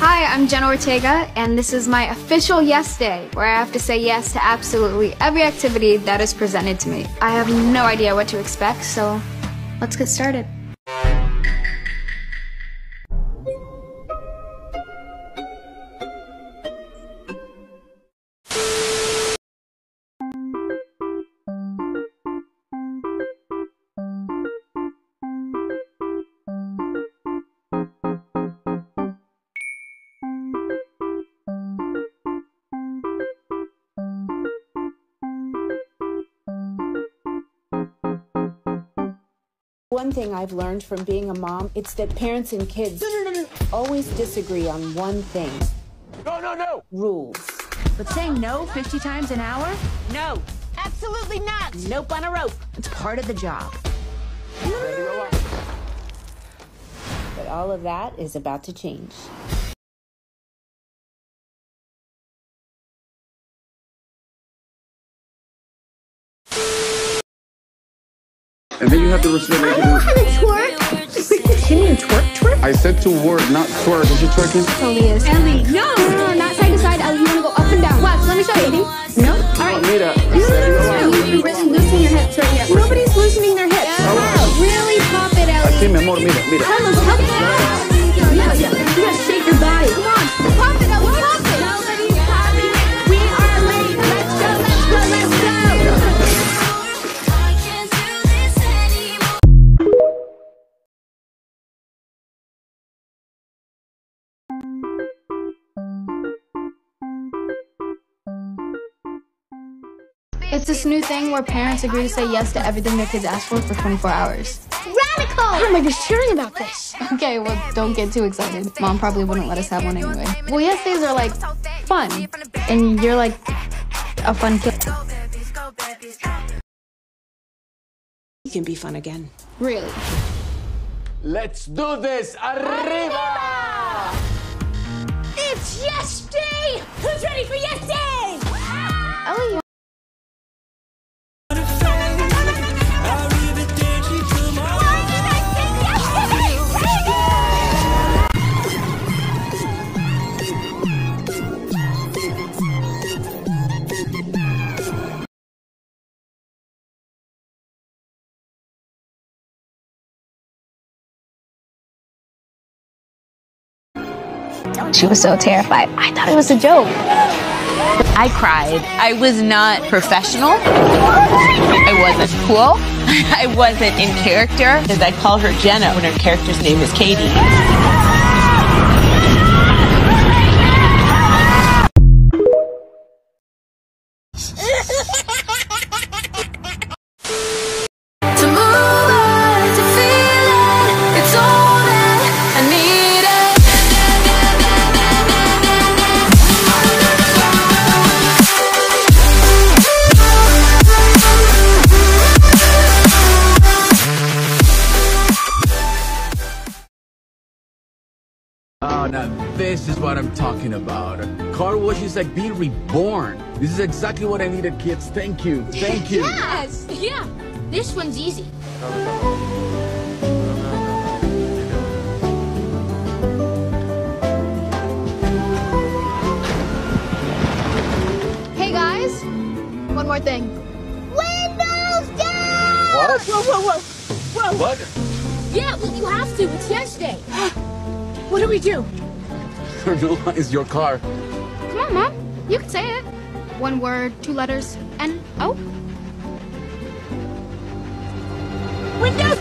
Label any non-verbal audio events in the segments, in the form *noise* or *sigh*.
I'm Jenna Ortega, and this is my official yes day, where I have to say yes to absolutely every activity that is presented to me. I have no idea what to expect, so let's get started. One thing I've learned from being a mom, it's that parents and kids always disagree on one thing. No, no, no! Rules. But saying no 50 times an hour? No, absolutely not. Nope on a rope. It's part of the job. But all of that is about to change. And then you have to respect like Can you twerk, twerk? I said to work, not twerk. Is she twerking? Totally is. Ellie, no, no, no, not side to side. Ellie, you wanna go up and down. Watch, let me show you. No? All right. Mira. No, no, no, no, You're really loosening your hips right here. Nobody's loosening their hips. Wow. Really pop it, Ellie. Aquí, mi amor, mira, mira. It's this new thing where parents agree to say yes to everything their kids ask for for 24 hours. Radical! How am I just hearing about this? Okay, well, don't get too excited. Mom probably wouldn't let us have one anyway. Well, yes days are like fun, and you're like a fun kid. You can be fun again. Really. Let's do this! Arriba! It's yes day! Who's ready for yes day? Ellie, She was so terrified. I thought it was a joke. I cried. I was not professional. I wasn't cool. *laughs* I wasn't in character. Because I call her Jenna when her character's name is Katie. Now uh, this is what I'm talking about. Car wash is like being reborn. This is exactly what I needed, kids. Thank you. Thank you. Yes! Yeah! This one's easy. Hey guys, one more thing. Windows down! What? Whoa, whoa, whoa! Whoa! What? Yeah, well, you have to. It's yes day. *gasps* what do we do? It's your car. Come on, mom. You can say it. One word, two letters, N O. Oh. Windows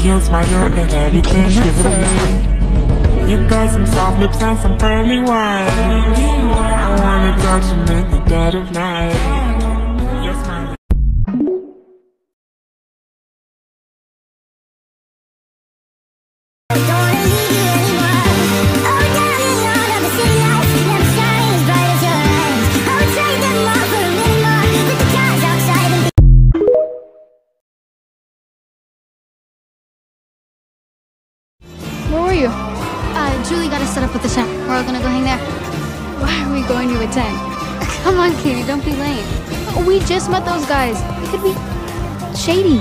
Say you'll smile and everything is away. You got some soft lips and some pearly white. I wanna touch you in the dead of night. with the. We're all gonna go hang there. Why are we going to a tent? Come on, Katie, don't be lame. We just met those guys. It could be shady.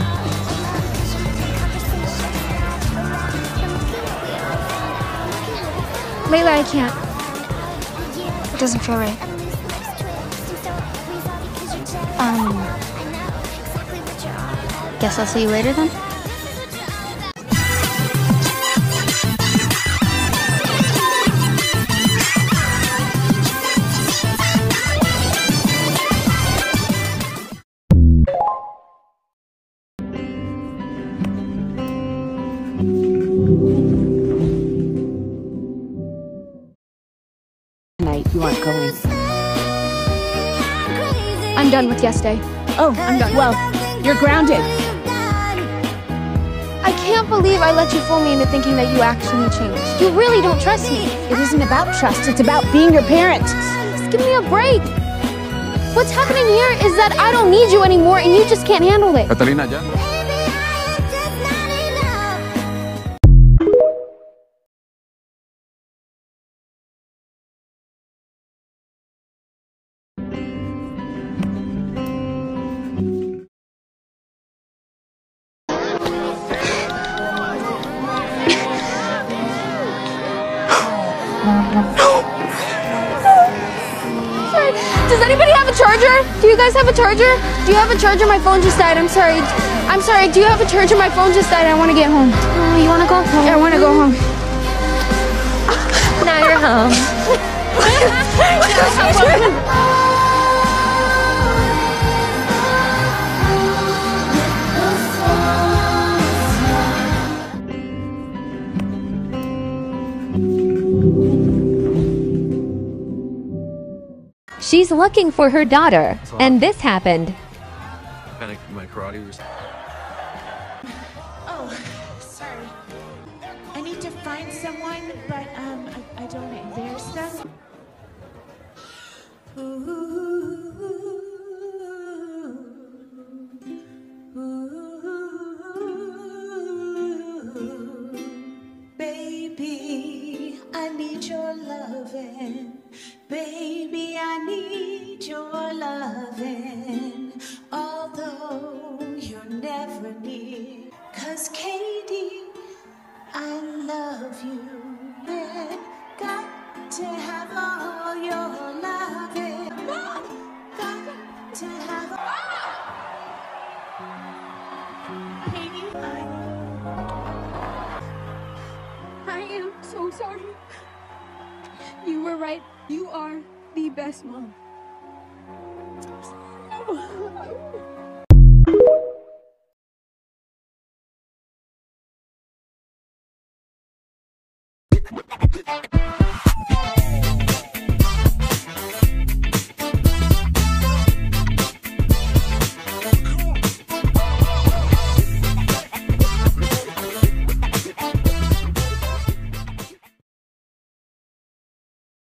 Layla, I can't. It doesn't feel right. Um, guess I'll see you later then? You aren't going. I'm done with yes day. Oh, I'm done. Well, you're grounded. I can't believe I let you fool me into thinking that you actually changed. You really don't trust me. It isn't about trust, it's about being your parent. Just give me a break. What's happening here is that I don't need you anymore and you just can't handle it. Catalina, ya. Sorry. Does anybody have a charger? Do you guys have a charger? Do you have a charger? My phone just died. I'm sorry. I'm sorry. Do you have a charger? My phone just died. I want to get home. Oh, you want to go home? Yeah, I want to go home. Now you're home. *laughs* *laughs* *laughs* She's looking for her daughter, and this happened. Panic my karate was. Oh, sorry. I need to find someone, but um, I, I don't embarrass them. Baby, so sorry. You were right. You are the best mom.